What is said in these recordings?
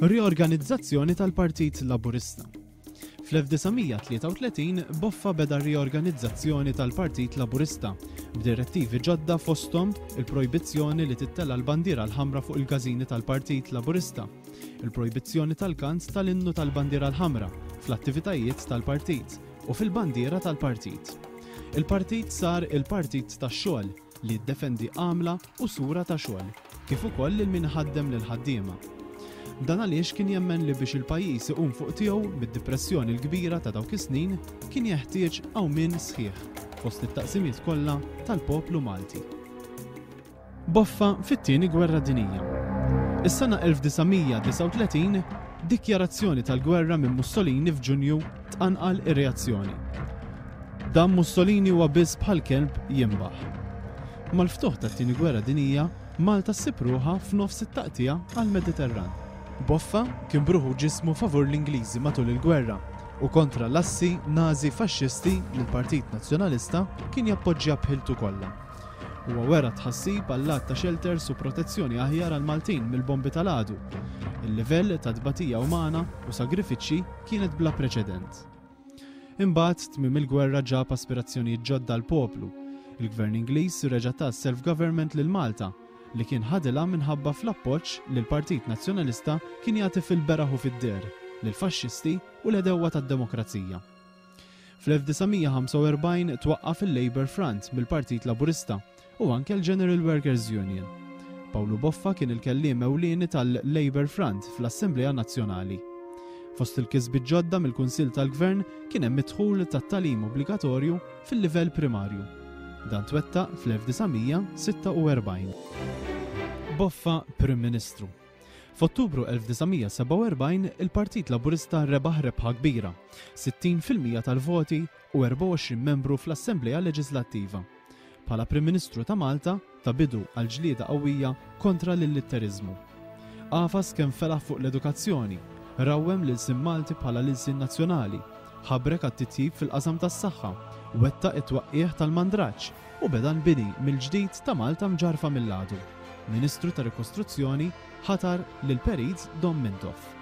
Riorganizzazzjoni tal-Partit Laburista. Fl-1933 Boffa beda riorganizzazzjoni tal-Partit Laburista b'direttivi ġodda fosthom il-projbizzjoni li tittella l-bandiera l-ħamra fuq il-każini tal-Partit Laburista, il-projbizzjoni tal-kant tal-innu tal-bandiera l-ħamra fl-attivitajiet tal-partit, u fil-bandiera tal-partit. Il-partit sar il-partit tax-xogħol li jiddefendi għamla u sura ta' xogħol, kif ukoll lil min iħaddem lill-ħaddiema. Dan għaliex kien jemmen li biex il-pajjiż iqum fuq tiegħu mid-dipressjoni l-kbira ta' dawk is-snin kien jeħtieġ qawmien sħiħ fost it-taqsimiet kollha tal-poplu Malti. Boffa fit-Tieni Gwerra Dinjija. Is-sena 1939, dikjarazzjoni tal-gwerra minn Mussolini f'Ġunju tqanqal ir-reazzjoni. Dan Mussolini huwa biss bħal kelb jinbaħ. Mal-ftuħ tat-Tieni Gwerra Dinjija, Malta ssib ruħha f'nofs it-taqtiegħa għall-Mediterran. Boffa kien b'ruħu u ġismu favur l-Ingliżi matul il-gwerra u kontra l-assi Nazi Faxxisti li l-Partit Nazzjonalista kien jappoġġja b'ħiltu kollha. Huwa wera tħassib għall-għadd ta' xelters u protezzjoni aħjar għall-Maltin mill-bombi tal-għadu. Il-livell ta' tbatija umana u sagrifiċċji kienet bla preċedent. Imbagħad tmiem il-gwerra ġab aspirazzjonijiet ġodda l-poplu. Il-Gvern Ingliż reġa' ta' self-government lil Malta li kien ħadilha minħabba fl-appoġġ li l-Partit Nazzjonalista kien jagħti fil-beraħ u fid-deher lill-faxxisti u l-għedewwa tad-demokrazija. Fl-1945 twaqqaf il-Labour Front mill-Partit Laburista u anke l-General Workers Union. Pawlu Boffa kien il-kelliem ewlieni tal-Labour Front fl-Assemblea Nazzjonali. Fost il-kisbiet ġodda mill-Kunsill tal-Gvern kien hemm id-dħul tat-tagħlim obbligatorju fil-livell primarju. Dan twettaq fl-1946. Boffa Prim Ministru. F'Ottubru 1947 il-Partit Laburista rebaħ rebħa kbira, 60 fil-mija tal-voti u 24 membru fl-Assemblea Leġislattiva. Bħala Prim Ministru ta' Malta, ta bidu għal ġlieda qawwija kontra l-illitteriżmu. Għafas kemm felaħ fuq l-edukazzjoni, rawwem l-ilsien Malti bħala l-ilsien nazzjonali, ħabrek għat-titjib fil-qasam tas-saħħa, wettaq it-twaqqigħ tal-mandraġġ, u beda l-bini mill-ġdid ta' Malta mġarrfa mill-għadu. Ministru ta' Rikostruzzjoni ħatar lil Perizz Dom Mintoff.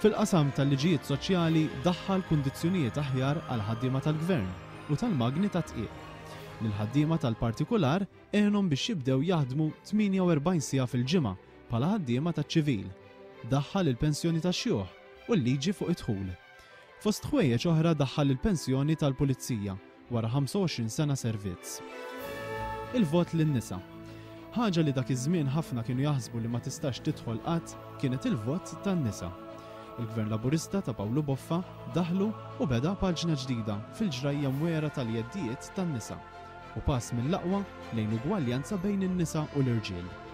Fil-qasam tal-liġijiet soċjali daħħal kundizzjonijiet aħjar għall-ħaddiema tal-Gvern u tal-magni tat-tqiegħ. Lill-ħaddiema tal-partikular għenhom biex jibdew jaħdmu 48 siegħa fil-ġimgħa bħala ħaddiema taċ-ċivil. Daħħal il-pensjoni tax-xjuħ u l-liġi fuq id-dħul. Fost ħwejjeġ oħra daħħal il-pensjoni tal-Pulizija wara 25 sena servizz. Il-vot lin-nisa. Ħaġa li dak iż-żmien ħafna kienu jaħsbu li ma tistax tidħol qatt kienet il-vot tan-nisa. Il-Gvern Laburista ta' Pawlu Boffa daħlu u beda paġna ġdida fil-ġrajja mwegħra tal-jeddijiet tan-nisa u pass mill-aqwa lejn ugwaljanza bejn in-nisa u l-irġiel.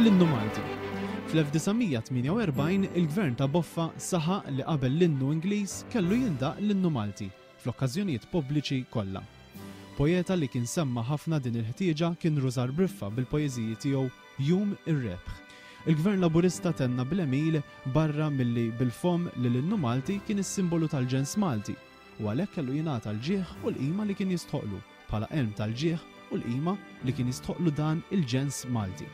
L-Innu Malti Fl-1948 il-Gvern ta' Boffa saħaq li qabel l-Innu Ingliż kellu jindaqq l-Innu Malti fl-okkażjonijiet pobbliċi kollha. Poeta li kien semma ħafna din il-ħtieġa kien Rużar Briffa bil-poeżiji tiegħu Jum ir-Rebħ. Il-Gvern Laburista tenna bl-għemil barra milli bil-fomm li l-Innu Malti kien is-simbolu tal-ġens Malti u għalhekk kellu jingħata l-ġieħ u l-qima li kien jistħoqqlu. bħala elm tal-ġieħ u l-qima li kien jistħoqqlu dan il-ġens Malti.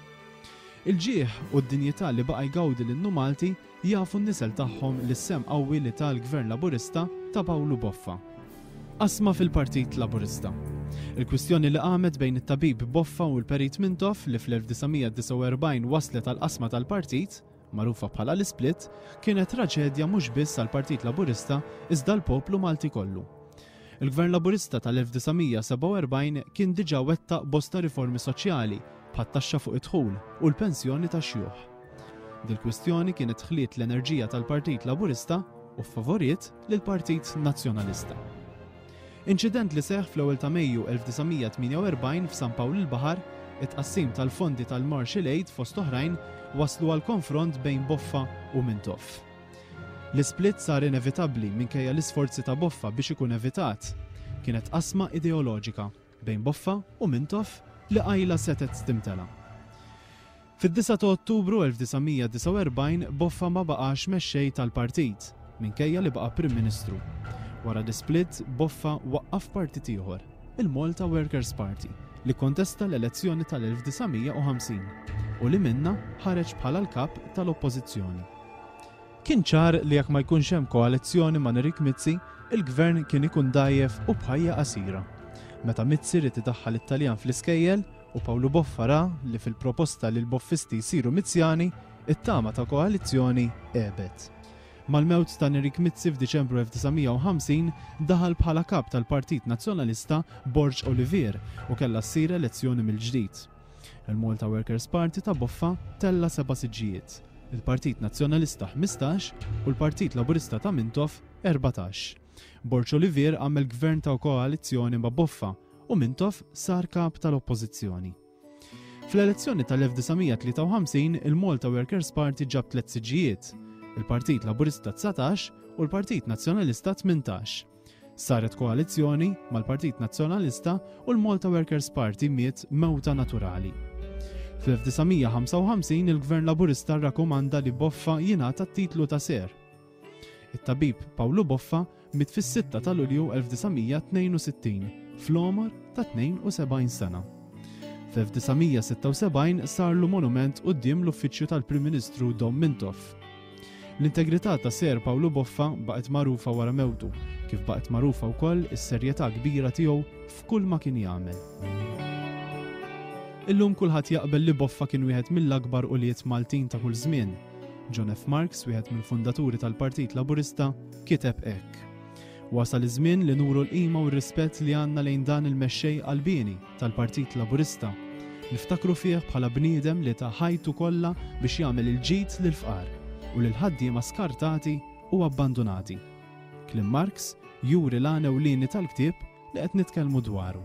Il-ġieħ u d-dinjità li baqa' jgawdi l-innu Malti jagħfu n-nisel tagħhom lis-sehem qawwi li ta l-Gvern Laburista ta' Pawlu Boffa. Qasma fil-Partit Laburista. Il-kwistjoni li qamet bejn it-tabib Boffa u l-Perit Mintoff li fl-1949 wasslet għall-qasma tal-Partit, magħrufa bħala l-isplit, kienet traġedja mhux biss għall-Partit Laburista iżda l-poplu Malti kollu. Il-Gvern Laburista tal-1947 kien diġà wettaq bosta riformi soċjali bħat-taxxa fuq id-dħul u l-pensjoni tax-xjuħ. Dil-kwistjoni kienet ħliet l-enerġija tal-Partit Laburista u ffavoriet lill-Partit Nazzjonalista. Inċident li seħħ fl-ewwel ta' Mejju 1948 f'San Pawl il-Baħar, it-tqassim tal-fondi tal-Marshall Aid fost oħrajn wasslu għal konfront bejn Boffa u Mintoff. L-isplit sar inevitabbli minkejja l-isforzi ta' Boffa biex ikun evitat. Kienet qasma ideoloġika. Bejn Boffa u Mintoff, l-għajla setgħet timtela'. Fid-disgħa ta' Ottubru 1949 Boffa ma baqax mexxej tal-partit, minkejja li baqa' Prim Ministru. Wara l-isplit, Boffa waqqaf partit ieħor, il-Malta Workers Party, li kkontesta l-elezzjoni tal-1950 u li minnha ħareġ bħala l-Kap tal-Oppożizzjoni. Kien ċar li jekk ma jkunx hemm koalizzjoni ma' Nerik Mizzi, il-Gvern kien ikun dgħajjef u b'ħajja qasira. Meta Mizzi ried idaħħal it-Taljan fl-iskejjel, u Pawlu Boffa ra li fil-proposta li l-Boffisti jsiru Mizzjani, it-tama ta' koalizzjoni għebet. Mal-mewt ta' Nerik Mizzi f'Diċembru 1950, daħal bħala Kap tal-Partit Nazzjonalista Borg Olivier u kellha ssir elezzjoni mill-ġdid. Il-Malta Workers Party ta' Boffa tella' seba' siġġijiet, il-Partit Nazzjonalista ħmistax u l-Partit Laburista ta' Mintoff erbatax. Borg Olivier għamel gvern ta' koalizzjoni ma' Boffa u Mintoff sar Kap tal-Oppożizzjoni. Fl-elezzjoni tal-1953 il-Malta Workers Party ġab tliet siġġijiet, il-Partit Laburista dsatax u l-Partit Nazzjonalista tmintax. Saret koalizzjoni mal-Partit Nazzjonalista u l-Malta Workers Party miet mewta naturali. Fl-1955 il-Gvern Laburista rrakkomanda li Boffa jingħata t-titlu ta' Sir. It-tabib Pawlu Boffa miet fis-sitta ta' Lulju 1962 fl-għomor ta' 72 sena. Fl-1976 sarlu monument quddiem l-uffiċċju tal-Prim Ministru Dom Mintoff. L-integrità ta' Sir Pawlu Boffa baqgħet magħrufa wara mewtu, kif baqgħet magħrufa wkoll is-serjetà kbira tiegħu f'kull ma kien jagħmel. Illum kulħadd jaqbel li Boffa kien wieħed mill-akbar ulied Maltin ta' kull żmien. John F. Marks, wieħed mill-fundaturi tal-Partit Laburista, kiteb hekk, Wasal iż-żmien li nuru l-qima u r-rispett li għandna lejn dan il-mexxej qalbieni, tal-Partit Laburista. Niftakru fih bħala bniedem li ta ħajtu kollha biex jagħmel il-ġid lill-fqar u lill-ħaddiema skartati u abbandunati. Kliem Marx juri l-għan ewlieni tal-ktieb li qed nitkellmu dwaru.